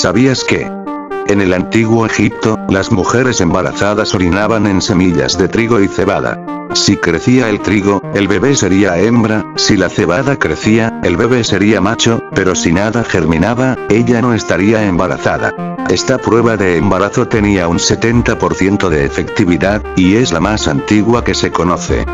¿Sabías que? En el antiguo Egipto, las mujeres embarazadas orinaban en semillas de trigo y cebada. Si crecía el trigo, el bebé sería hembra, si la cebada crecía, el bebé sería macho, pero si nada germinaba, ella no estaría embarazada. Esta prueba de embarazo tenía un 70% de efectividad, y es la más antigua que se conoce.